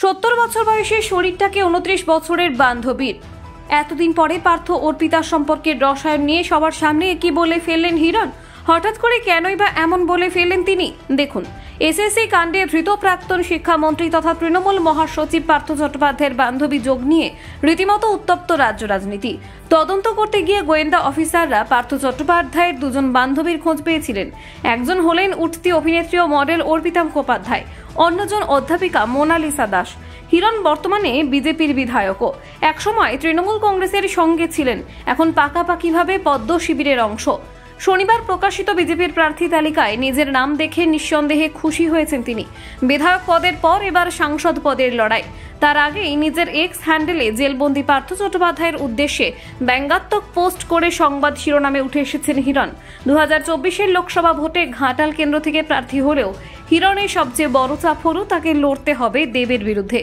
সত্তর বছর বয়সে শরীরটাকে উনত্রিশ বছরের বান্ধবীর। এতদিন পরে পার্থ অর্পিতার সম্পর্কে রসায়ন নিয়ে সবার সামনে কি বলে ফেললেন হিরণ? হঠাৎ করে কেনই বা এমন বলে ফেললেন তিনি? দেখুন, এসএসসি কাণ্ডে ধৃত প্রাক্তন শিক্ষামন্ত্রী তথা তৃণমূল মহাসচিব পার্থ চট্টোপাধ্যায়ের বান্ধবী যোগ নিয়ে রীতিমতো উত্তপ্ত রাজ্য রাজনীতি। তদন্ত করতে গিয়ে গোয়েন্দা অফিসাররা পার্থ চট্টোপাধ্যায়ের দুজন বান্ধবীর খোঁজ পেয়েছিলেন। একজন হলেন উঠতি অভিনেত্রী ও মডেল অর্পিতা মুখোপাধ্যায়, অন্যজন অধ্যাপিকা মোনালিসা দাস। হিরণ বর্তমানে বিজেপির বিধায়কও। একসময় তৃণমূল কংগ্রেসের সঙ্গে ছিলেন, এখন পাকাপাকিভাবে পদ্ম শিবিরের অংশ। শনিবার প্রকাশিত বিজেপির প্রার্থী তালিকায় নিজের নাম দেখে নিঃসন্দেহে খুশি হয়েছেন তিনি। বিধায়ক পদের পর এবার সাংসদ পদের লড়াই। তার আগেই নিজের এক্স হ্যান্ডেলে জেলবন্দি পার্থ চট্টোপাধ্যায়ের উদ্দেশ্যে ব্যঙ্গাত্মক পোস্ট করে সংবাদ শিরোনামে উঠে এসেছেন হিরণ। দু হাজার লোকসভা ভোটে ঘাটাল কেন্দ্র থেকে প্রার্থী হলেও হিরণের সবচেয়ে বড় চাপ হল তাকে লড়তে হবে দেবের বিরুদ্ধে।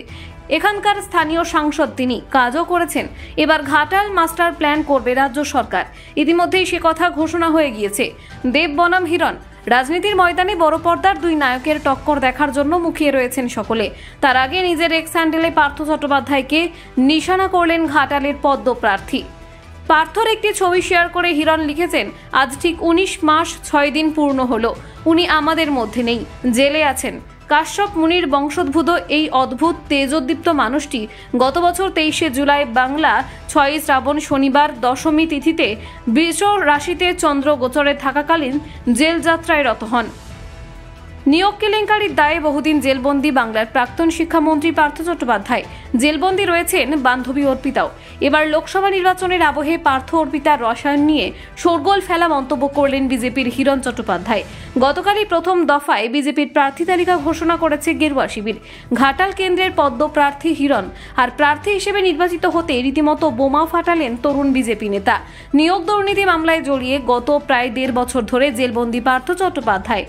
এখানকার স্থানীয় সাংসদ তিনি কাজও করেছেন। এবার ঘাটাল মাস্টার প্ল্যান করবে রাজ্য সরকার। ইতিমধ্যেই সে কথা ঘোষণা হয়ে গিয়েছে। দেব বনাম হিরণ, রাজনীতির ময়দানে বড় পর্দার দুই নায়কের টক্কর দেখার জন্য মুখিয়ে রয়েছেন সকলে। তার আগে নিজের এক্স হ্যান্ডেলে পার্থ চট্টোপাধ্যায়কে নিশানা করলেন ঘাটালের পদ্ম প্রার্থী। পার্থর একটি ছবি শেয়ার করে হিরণ লিখেছেন, আজ ঠিক উনিশ মাস ছয় দিন পূর্ণ হলো। উনি আমাদের মধ্যে নেই, জেলে আছেন। কাশ্যপ মুনির বংশোদ্ভূত এই অদ্ভুত তেজোদ্দীপ্ত মানুষটি গত বছর তেইশে জুলাই বাংলা ছয়ই শ্রাবণ শনিবার দশমী তিথিতে বৃষ রাশিতে চন্দ্র গোচরে থাকাকালীন জেল যাত্রায় রত হন। নিয়োগ কেলেঙ্কারির দায়ে বহুদিন জেলবন্দি বাংলার প্রাক্তন শিক্ষামন্ত্রী পার্থ চট্টোপাধ্যায়। জেলবন্দি রয়েছেন বান্ধবী অর্পিতাও। এবার লোকসভা নির্বাচনের আবহে পার্থ অর্পিতার রসায়ন নিয়ে শোরগোল ফেলা মন্তব্য করলেন বিজেপির হিরণ চট্টোপাধ্যায়। গতকালই প্রথম দফায় বিজেপির প্রার্থী তালিকা ঘোষণা করেছে গেরুয়া শিবির। ঘাটাল কেন্দ্রের পদ্ম প্রার্থী হিরণ আর প্রার্থী হিসেবে নির্বাচিত হতে রীতিমতো বোমা ফাটালেন তরুণ বিজেপি নেতা। নিয়োগ দুর্নীতি মামলায় জড়িয়ে গত প্রায় দেড় বছর ধরে জেলবন্দি পার্থ চট্টোপাধ্যায়।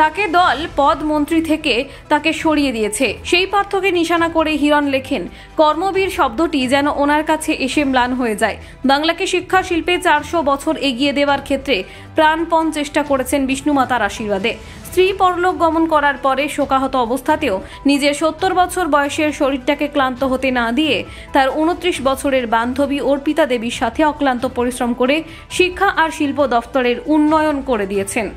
তাকে দল পদ মন্ত্রী থেকে তাকে সরিয়ে দিয়েছে। সেই পার্থকে নিশানা করে হিরণ লেখেন, কর্মবীর শব্দটি যেন ওনার কাছে এসে ম্লান হয়ে যায়। বাংলাকে শিক্ষা শিল্পে চারশো বছর এগিয়ে দেওয়ার ক্ষেত্রে প্রাণপণ চেষ্টা করেছেন বিষ্ণুমাতার আশীর্বাদে। স্ত্রী পরলোক গমন করার পরে শোকাহত অবস্থাতেও নিজের সত্তর বছর বয়সের শরীরটাকে ক্লান্ত হতে না দিয়ে তার উনত্রিশ বছরের বান্ধবী অর্পিতা দেবীর সাথে অক্লান্ত পরিশ্রম করে শিক্ষা আর শিল্প দফতরের উন্নয়ন করে দিয়েছেন।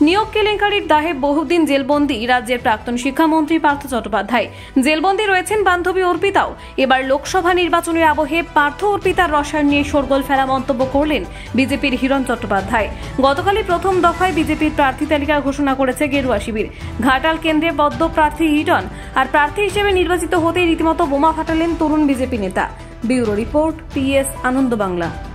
নিয়োগ কেলেঙ্কারির দাহে বহুদিন জেলবন্দি রাজ্যের প্রাক্তন শিক্ষামন্ত্রী পার্থ চট্টোপাধ্যায়। জেলবন্দি রয়েছেন বান্ধবী অর্পিতাও। এবার লোকসভা নির্বাচনের আবহে পার্থ অর্পিতার রসায়ন নিয়ে শোরগোল ফেলা মন্তব্য করলেন বিজেপির হিরণ চট্টোপাধ্যায়। গতকালই প্রথম দফায় বিজেপির প্রার্থী তালিকা ঘোষণা করেছে গেরুয়া শিবির। ঘাটাল কেন্দ্রে বদ্ধ প্রার্থী হিরণ আর প্রার্থী হিসেবে নির্বাচিত হতেই রীতিমতো বোমা ফাটালেন তরুণ বিজেপি নেতা। Bureau report, PS, Ananda Bangla.